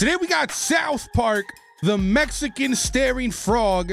Today we got South Park, the Mexican staring frog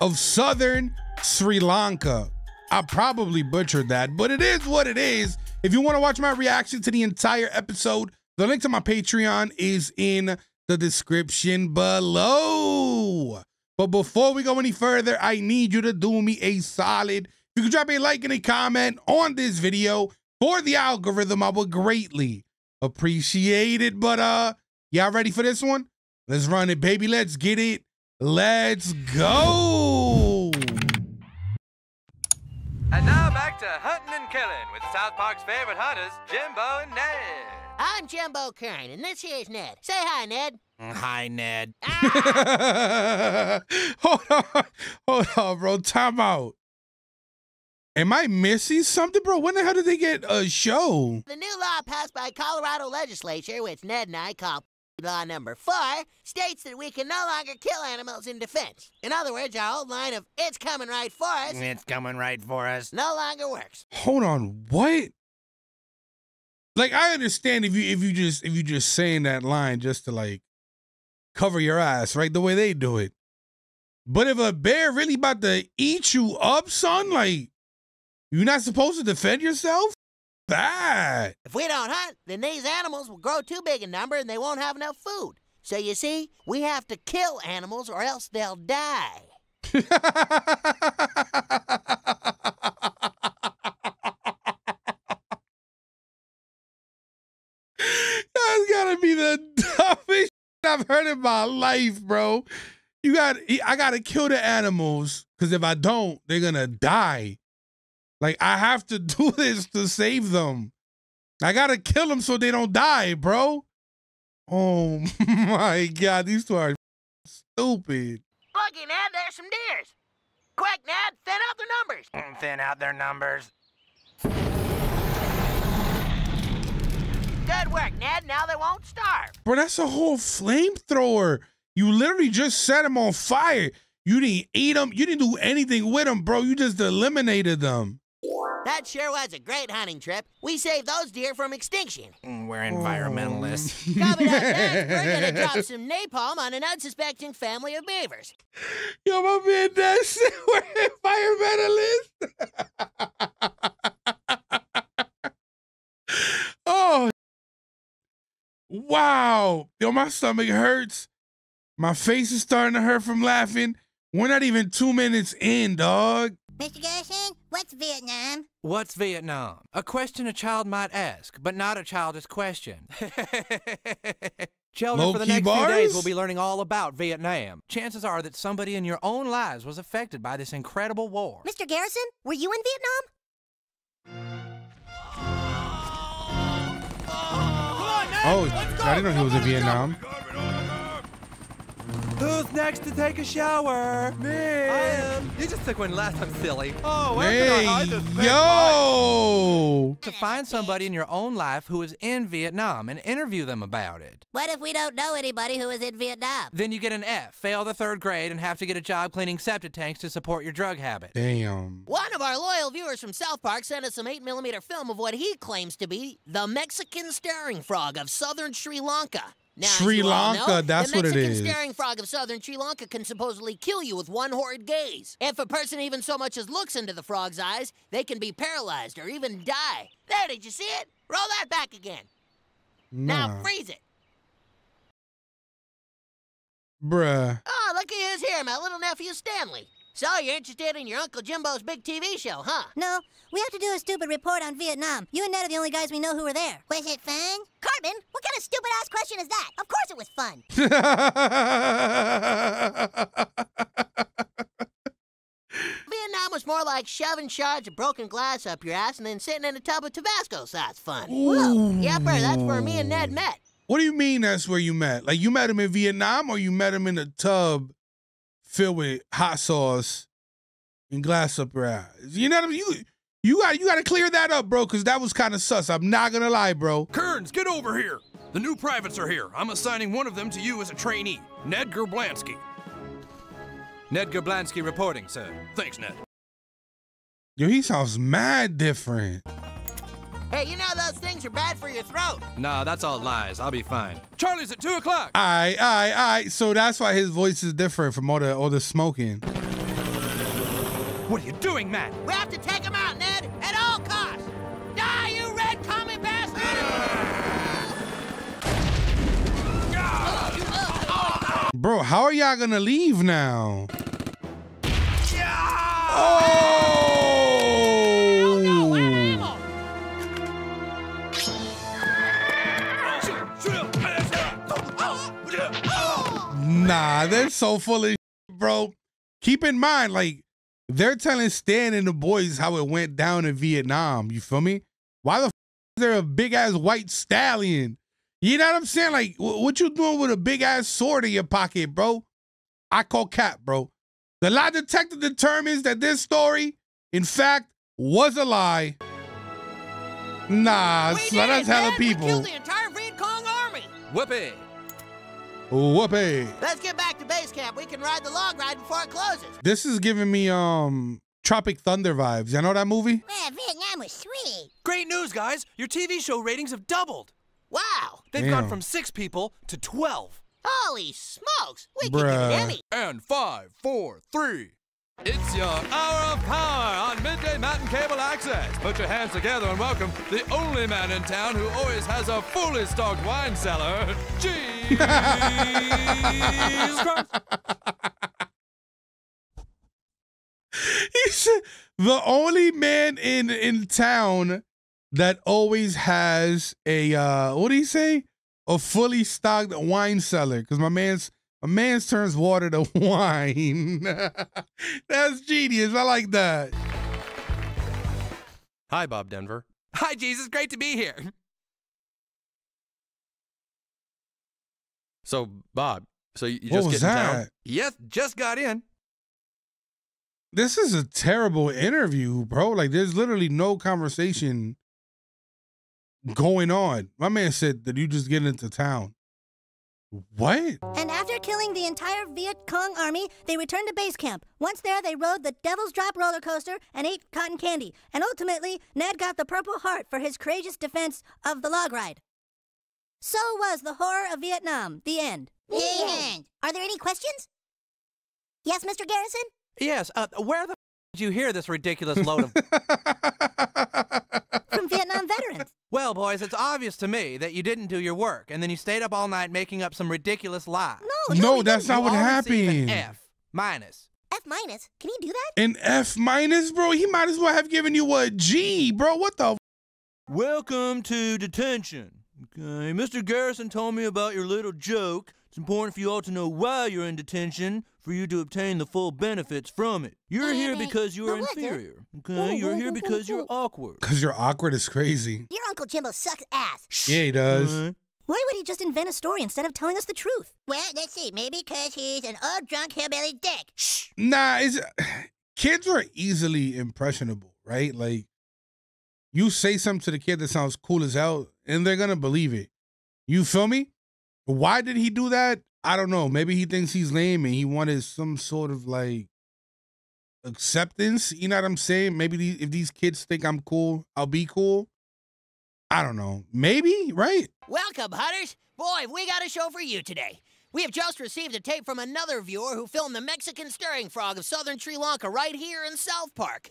of southern Sri Lanka. I probably butchered that, but it is what it is. If you want to watch my reaction to the entire episode, the link to my Patreon is in the description below. But before we go any further, I need you to do me a solid. If you could drop a like and a comment on this video for the algorithm, I would greatly appreciate it. But uh, y'all ready for this one? Let's run it, baby. Let's get it. Let's go. And now back to hunting and killing with South Park's favorite hunters, Jimbo and Ned. I'm Jimbo Kern, and this here's Ned. Say hi, Ned. Hi, Ned. Ah! hold on, hold on, bro. Time out. Am I missing something, bro? When the hell did they get a show? the new law passed by Colorado legislature, which Ned and I call law number four, states that we can no longer kill animals in defense. In other words, our old line of "It's coming right for us" It's coming right for us. no longer works. Hold on, what? Like I understand if you if you just if you just saying that line just to like cover your ass, right? The way they do it. But if a bear really about to eat you up, son, like you're not supposed to defend yourself? Bad. If we don't hunt, then these animals will grow too big in number and they won't have enough food. So you see, we have to kill animals or else they'll die. That's gotta be the dumbest I've heard in my life, bro. You got I gotta kill the animals because if I don't, they're gonna die. Like I have to do this to save them. I gotta kill them so they don't die, bro. Oh my god, these two are stupid. Looky, Ned, there's some deers. Quick, Ned, thin out their numbers. Mm, Thin out their numbers. Good work, Ned. Now they won't starve. Bro, that's a whole flamethrower. You literally just set them on fire. You didn't eat them. You didn't do anything with them, bro. You just eliminated them. That sure was a great hunting trip. We saved those deer from extinction. Mm, We're environmentalists. Coming up next, we're gonna drop some napalm on an unsuspecting family of beavers. Yo, my man, that's we're environmentalists. oh, wow. Yo, my stomach hurts. My face is starting to hurt from laughing. We're not even two minutes in, dog. Mr. Garrison, what's Vietnam? What's Vietnam? A question a child might ask, but not a childish question. Children, for the Low-key next few days, bars? will be learning all about Vietnam. Chances are that somebody in your own lives was affected by this incredible war. Mr. Garrison, were you in Vietnam? Oh, I didn't know he was in Vietnam. Who's next to take a shower? Me. I am. You just took one last time, silly. Oh, Hey, I, I yo. To find somebody in your own life who is in Vietnam and interview them about it. What if we don't know anybody who was in Vietnam? Then you get an F, fail the third grade, and have to get a job cleaning septic tanks to support your drug habit. Damn. One of our loyal viewers from South Park sent us some 8mm film of what he claims to be the Mexican staring frog of southern Sri Lanka. Now, Sri Lanka, know, that's the what it Mexican is. staring frog of southern Sri Lanka can supposedly kill you with one horrid gaze. If a person even so much as looks into the frog's eyes, they can be paralyzed or even die. There, did you see it? Roll that back again. Now freeze it. Bruh. Oh, looky who's here, my little nephew Stanley. So you're interested in your Uncle Jimbo's big TV show, huh? No, we have to do a stupid report on Vietnam. You and Ned are the only guys we know who were there. Was it fun? Cartman, what kind of stupid ass question is that? Of course it was fun. Vietnam was more like shoving shards of broken glass up your ass and then sitting in a tub of Tabasco sauce fun. Ooh. Yepper, that's where me and Ned met. What do you mean that's where you met? Like you met him in Vietnam or you met him in a tub filled with hot sauce and glass up your ass? You know what I mean? You you got you got to clear that up, bro, because that was kind of sus. I'm not gonna lie, bro. Kearns, get over here. The new privates are here. I'm assigning one of them to you as a trainee, Ned Gerblansky. Ned Gerblansky reporting, sir. Thanks, Ned. Yo, he sounds mad different. Hey, you know those things are bad for your throat. Nah, that's all lies. I'll be fine. Charlie's at 2 o'clock. Alright, alright, alright. So that's why his voice is different from all the all the smoking. What are you doing, Matt? We have to take him out, Ned, Bro, how are y'all gonna leave now? Oh! Nah, they're so full of shit, bro. Keep in mind, like, they're telling Stan and the boys how it went down in Vietnam. You feel me? Why the f- is there a big ass white stallion? You know what I'm saying? Like, wh- what you doing with a big ass sword in your pocket, bro? I call cap, bro. The lie detector determines that this story, in fact, was a lie. Nah, We son, did that's hella Ned. We people. killed the entire Viet Cong army. Whoopee. Whoopee. Let's get back to base camp. We can ride the log ride before it closes. This is giving me um Tropic Thunder vibes. You know that movie? Man, Vietnam was sweet. Great news, guys. Your TV show ratings have doubled. Wow. They've Damn. gone from six people to 12. Holy smokes. We can get Bruh. an Emmy. And five, four, three. It's your hour of power on Midday Mountain Cable Access. Put your hands together and welcome the only man in town who always has a fully stocked wine cellar, Jesus Christ. He said the only man in in town that always has a uh what do you say? A fully stocked wine cellar. Cause my man's my man's turns water to wine. That's genius. I like that. Hi, Bob Denver. Hi, Jesus. Great to be here. So, Bob, so you you What just was get in town? that? Yes, just got in. This is a terrible interview, bro. Like there's literally no conversation going on. My man said that you just get into town. What? And after killing the entire Viet Cong army, they returned to base camp. Once there, they rode the Devil's Drop roller coaster and ate cotton candy. And ultimately, Ned got the Purple Heart for his courageous defense of the log ride. So was the horror of Vietnam. The end. The end. Are there any questions? Yes, Mr. Garrison? Yes, uh, where the f- did you hear this ridiculous load of. From Vietnam veterans. Well, boys, it's obvious to me that you didn't do your work, and then you stayed up all night making up some ridiculous lie. No, no, no, that's didn't. not what You all receive an happened. F minus. F minus. Can he do that? An F minus, bro. He might as well have given you a G, bro. What the? Welcome to detention. Okay, Mr. Garrison told me about your little joke. It's important for you all to know why you're in detention, for you to obtain the full benefits from it. You're here because you are but what the- inferior. Okay, you're here because you're awkward. Cause you're awkward is crazy. Your Uncle Jimbo sucks ass. Yeah, he does. Alright. Why would he just invent a story instead of telling us the truth? Well, let's see. Maybe because he's an old drunk hillbilly dick. Shh. Nah, it's kids are easily impressionable, right? Like you say something to the kid that sounds cool as hell, and they're gonna believe it. You feel me? Why did he do that? I don't know. Maybe he thinks he's lame and he wanted some sort of like acceptance. You know what I'm saying? Maybe these, if these kids think I'm cool, I'll be cool. I don't know. Maybe, right? Welcome, Hunters. Boy, we got a show for you today. We have just received a tape from another viewer who filmed the Mexican staring frog of southern Sri Lanka right here in South Park.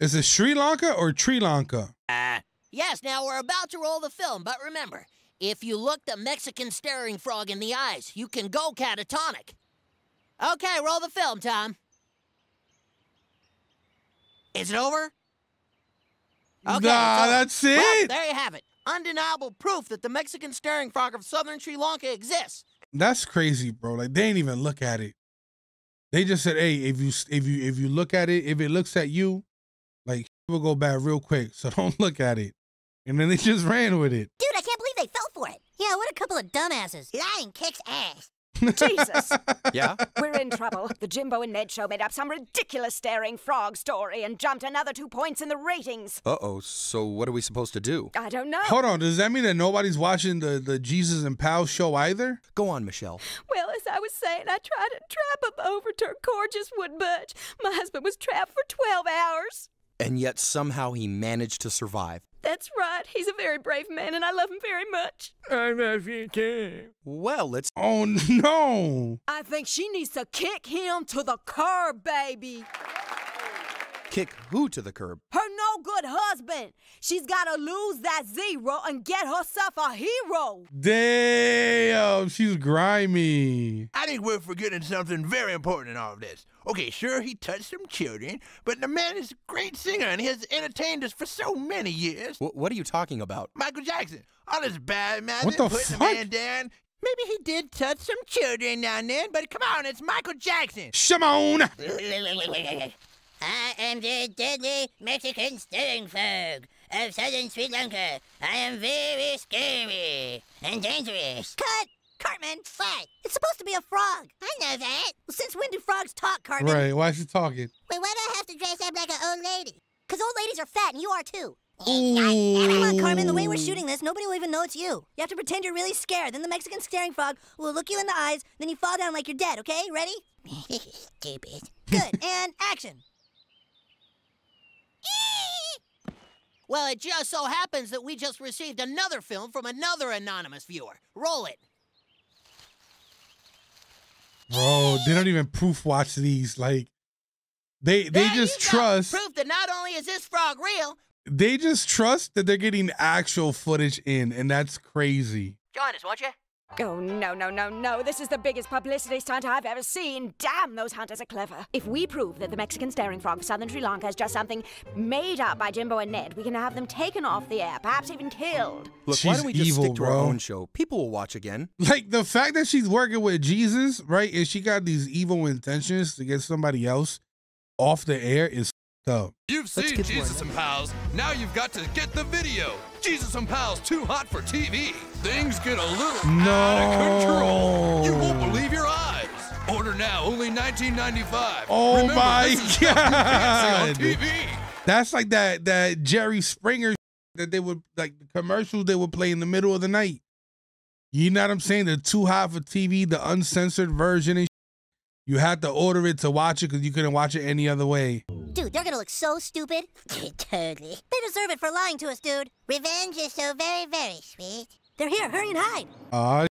Is it Sri Lanka or Sri Lanka? Uh, yes, now we're about to roll the film, but remember, if you look the Mexican staring frog in the eyes, you can go catatonic. Okay, roll the film, Tom. Is it over? Okay, it's nah, over. that's Well, it. there you have it. Undeniable proof that the Mexican staring frog of southern Sri Lanka exists. That's crazy, bro. Like they didn't even look at it. They just said, "Hey, if you if you if you look at it, if it looks at you, like it will go bad real quick. So don't look at it." And then they just ran with it. Dude, I can't believe they fell for it. Yeah, what a couple of dumbasses. Lying kicks ass. Jesus, Yeah? we're in trouble. The Jimbo and Ned show made up some ridiculous staring frog story and jumped another two points in the ratings. Uh oh, so what are we supposed to do? I don't know. Hold on, does that mean that nobody's watching the the Jesus and Pal show either? Go on, Michelle. Well, as I was saying, I tried to trap him over to just wouldn't budge. My husband was trapped for 12 hours. And yet somehow he managed to survive. That's right. He's a very brave man, and I love him very much. I love you too. Well, let's. Oh no. I think she needs to kick him to the curb, baby. Kick who to the curb? Her no good husband. She's got to lose that zero and get herself a hero. Damn, she's grimy. I think we're forgetting something very important in all of this. Okay, sure, he touched some children, but the man is a great singer and he has entertained us for so many years. Wh- what are you talking about? Michael Jackson, all this bad man What the putting fuck? the man down. Maybe he did touch some children now and then, but come on, it's Michael Jackson. Shimon. I am the deadly Mexican staring frog of southern Sri Lanka. I am very scary and dangerous. Cut! Cartman! What? It's supposed to be a frog. I know that. Well, since when do frogs talk, Cartman? Right, why is she talking? Wait, why do I have to dress up like an old lady? Because old ladies are fat and you are too. Ooh. Come on, Cartman. The way we're shooting this, nobody will even know it's you. You have to pretend you're really scared. Then the Mexican staring frog will look you in the eyes. Then you fall down like you're dead. Okay? Ready? Stupid. Good. and action. Well, it just so happens that we just received another film from another anonymous viewer. Roll it. Bro, they don't even proof watch these. Like they they There just trust Proof that not only is this frog real, they just trust that they're getting actual footage in, and that's crazy. join us, won't you? Oh, no, no, no, no. This is the biggest publicity stunt I've ever seen. Damn, those hunters are clever. If we prove that the Mexican staring frog of southern Sri Lanka is just something made up by Jimbo and Ned, we can have them taken off the air, perhaps even killed. Look, why don't we just evil, stick to our own show? People will watch again. Like the fact that she's working with Jesus, right? And she got these evil intentions to get somebody else off the air is up. You've seen Jesus and Pals. Now you've got to get the video. Jesus and Pals too hot for TV. Things get a little out of control. You won't believe your eyes. Order now, only $19.95. Oh Remember, my this is stuff you can't see God. That's like that that Jerry Springer that they would like the commercials they would play in the middle of the night. You know what I'm saying? The too hot for TV, the uncensored version. And you had to order it to watch it because you couldn't watch it any other way. Dude, they're gonna look so stupid. totally. They deserve it for lying to us, dude. Revenge is so very, very sweet. They're here. Hurry and hide. Uh,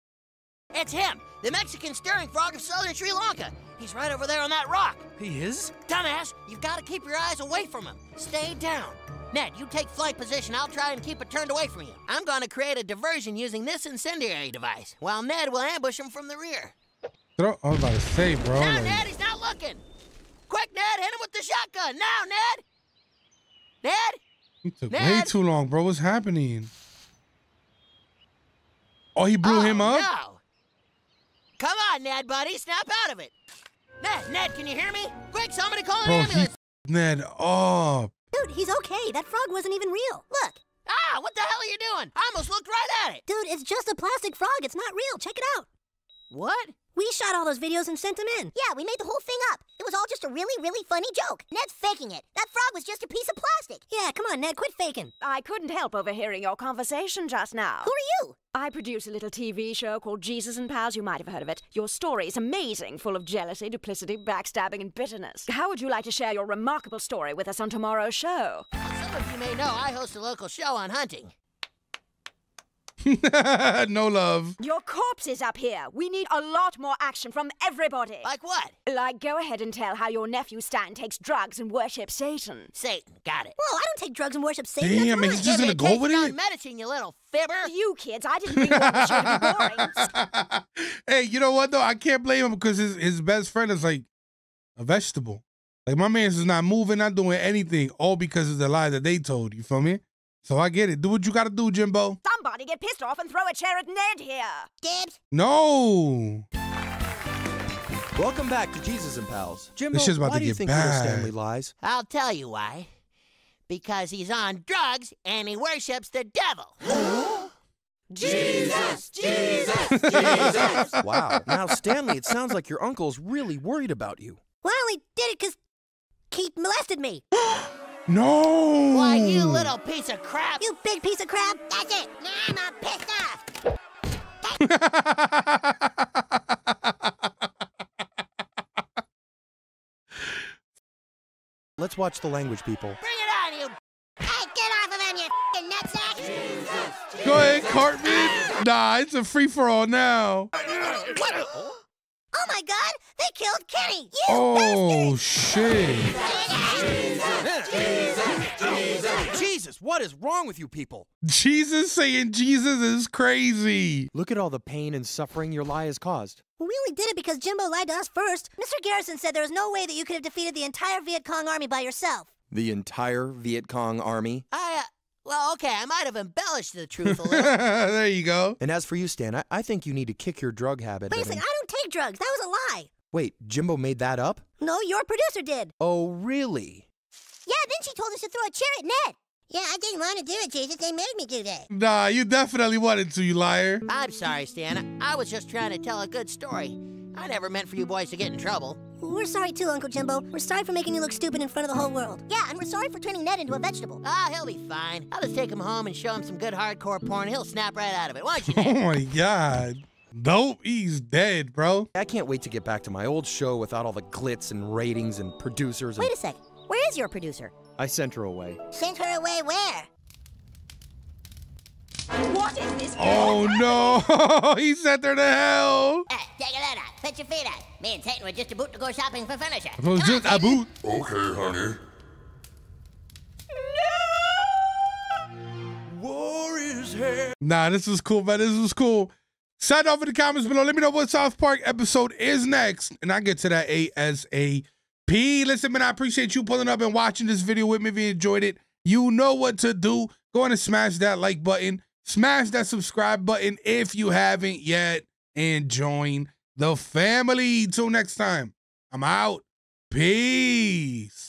It's him, the Mexican staring frog of southern Sri Lanka. He's right over there on that rock. He is? Dumbass, you've got to keep your eyes away from him. Stay down. Ned, you take flight position. I'll try and keep it turned away from you. I'm going to create a diversion using this incendiary device, while Ned will ambush him from the rear. throw, I was about to say, bro. now, like- Ned, he's not looking. Quick, Ned, hit him with the shotgun. Now, Ned. Ned? He took way too long, bro. What's happening? Oh, he blew oh, him up? No. Come on, Ned, buddy. Snap out of it. Ned, Ned, can you hear me? Quick, somebody call an Bro, he ambulance. f- Ned up. Dude, he's okay. That frog wasn't even real. Look. Ah, what the hell are you doing? I almost looked right at it. Dude, it's just a plastic frog. It's not real. Check it out. What? We shot all those videos and sent them in. Yeah, we made the whole thing up. It was all just a really, really funny joke. Ned's faking it. That frog was just a piece of plastic. Yeah, come on, Ned, quit faking. I couldn't help overhearing your conversation just now. Who are you? I produce a little TV show called Jesus and Pals. You might have heard of it. Your story is amazing, full of jealousy, duplicity, backstabbing, and bitterness. How would you like to share your remarkable story with us on tomorrow's show? Some of you may know I host a local show on hunting. no love. Your corpse is up here. We need a lot more action from everybody. Like what? Like, go ahead and tell how your nephew Stan takes drugs and worships Satan. Satan. Got it. Well, I don't take drugs and worship Satan. Damn, That's he's just gonna go with Meditation it? on medicine, you little fibber. You kids, I didn't bring you on the show be boring. hey, you know what though? I can't blame him because his, his best friend is like a vegetable. Like my man's is not moving, not doing anything, all because of the lie that they told. You feel me? So I get it. Do what you gotta do, Jimbo. Somebody get pissed off and throw a chair at Ned here. Dibs. No. Welcome back to Jesus and Pals. Jimbo, This shit's about why to do you get think Little bad. Stanley lies? I'll tell you why. Because he's on drugs and he worships the devil. Jesus! Jesus! Jesus! Wow. Now, Stanley, it sounds like your uncle's really worried about you. Well, I only did it because Keith molested me. No. Why, you little piece of crap. You big piece of crap. That's it. Now I'm all pissed off. Let's watch the language people. Bring it on, you. Hey, get off of him, you f***ing nuts. Cartman? Nah, it's a free for all now. Oh my god, they killed Kenny! You Oh shit. Jesus, Jesus what is wrong with you people? Jesus saying Jesus is crazy. Look at all the pain and suffering your lie has caused. We only did it because Jimbo lied to us first. Mr. Garrison said there was no way that you could have defeated the entire Viet Cong army by yourself. The entire Viet Cong army? I, uh, well, okay, I might have embellished the truth a little. there you go. And as for you, Stan, I, I think you need to kick your drug habit. Wait a second, I don't take drugs. That was a lie. Wait, Jimbo made that up? No, your producer did. Oh, really? Yeah, then she told us to throw a chair at Ned. Yeah, I didn't want to do it, Jesus. They made me do that. Nah, you definitely wanted to, you liar. I'm sorry, Stan. I was just trying to tell a good story. I never meant for you boys to get in trouble. We're sorry too, Uncle Jimbo. We're sorry for making you look stupid in front of the whole world. Yeah, and we're sorry for turning Ned into a vegetable. Ah, he'll be fine. I'll just take him home and show him some good hardcore porn. He'll snap right out of it, won't you, Oh my god. Nope, he's dead, bro. I can't wait to get back to my old show without all the glitz and ratings and producers. And Wait a second. Where is your producer? I sent her away. Sent her away where? What is this? Oh no, he sent her to hell. Ah, take a load out. Put your feet out. Me and Satan were just about to go shopping for furniture. It was Come on, just a boot. Okay, honey. No! War is hell. Nah, this was cool, man. This was cool. Sign off in the comments below. Let me know what South Park episode is next, and I get to that ASAP. P, listen, man, I appreciate you pulling up and watching this video with me. If you enjoyed it, you know what to do. Go and smash that like button, smash that subscribe button if you haven't yet, and join the family. Till next time, I'm out. Peace.